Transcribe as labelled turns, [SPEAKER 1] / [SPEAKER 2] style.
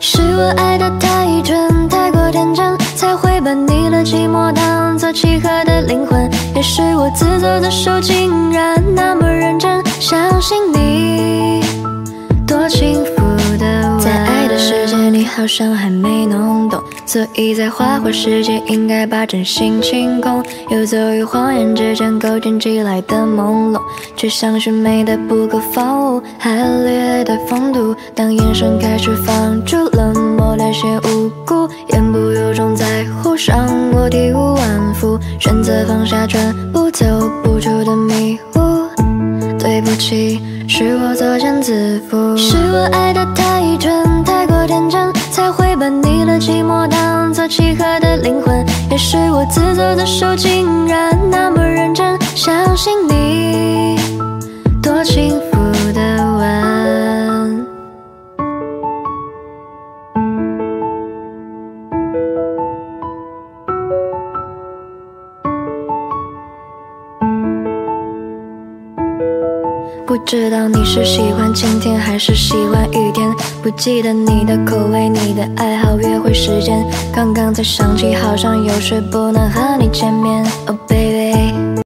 [SPEAKER 1] 是我爱的太真，太过天真，才会把你的寂寞当作契合的灵魂。也是我自作自受，竟然那么认真，相信你多幸福。好像还没弄懂，所以在花花世界应该把真心清空。游走于谎言之间，构建起来的朦胧，却像是美的不可方物，害劣的风度。当眼神开始放逐冷漠，那些无辜，言不由衷在乎上我体无完肤，选择放下，全部走不出的迷雾。对不起，是我作茧自缚，是我爱的太真，寂寞当作契合的灵魂。也是我自作自受，竟然那么认真，相信你多情不知道你是喜欢晴天还是喜欢雨天，不记得你的口味、你的爱好、约会时间。刚刚才想起，好像有事不能和你见面。Oh baby。